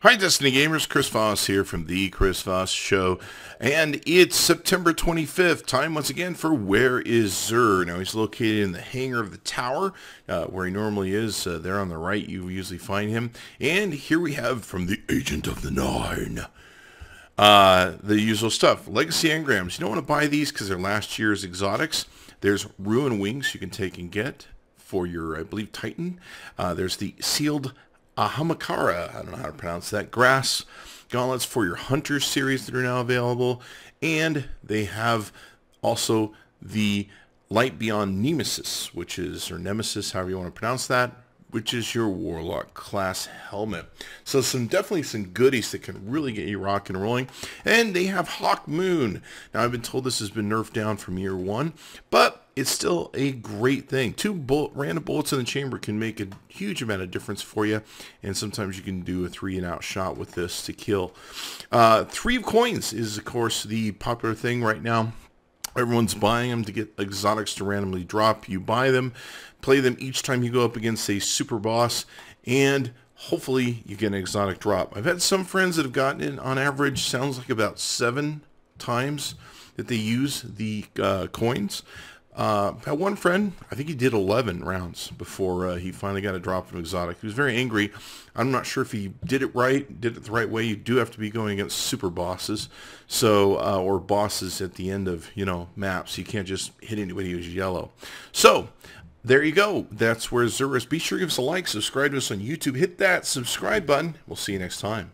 Hi, Destiny Gamers. Chris Voss here from The Chris Voss Show. And it's September 25th. Time once again for Where is Xur? Now, he's located in the hangar of the tower, uh, where he normally is. Uh, there on the right, you usually find him. And here we have from the Agent of the Nine. Uh, the usual stuff. Legacy engrams. You don't want to buy these because they're last year's exotics. There's Ruin Wings you can take and get for your, I believe, Titan. Uh, there's the sealed Ahamkara, I don't know how to pronounce that, grass gauntlets for your Hunter series that are now available. And they have also the Light Beyond Nemesis, which is, or Nemesis, however you want to pronounce that, which is your Warlock class helmet. So some definitely some goodies that can really get you rocking and rolling. And they have Hawkmoon. Now I've been told this has been nerfed down from year one, but it's still a great thing. Two bullet, random bullets in the chamber can make a huge amount of difference for you, and sometimes you can do a three and out shot with this to kill. Uh, three of coins is, of course, the popular thing right now. Everyone's buying them to get exotics to randomly drop. You buy them, play them each time you go up against a super boss, and hopefully you get an exotic drop. I've had some friends that have gotten it on average, sounds like about seven times that they use the uh, coins. Uh, had one friend, I think he did 11 rounds before uh, he finally got a drop from Exotic. He was very angry. I'm not sure if he did it right, did it the right way. You do have to be going against super bosses, so uh, or bosses at the end of you know maps. You can't just hit anybody who's yellow. So there you go. That's where is. Be sure to give us a like, subscribe to us on YouTube. Hit that subscribe button. We'll see you next time.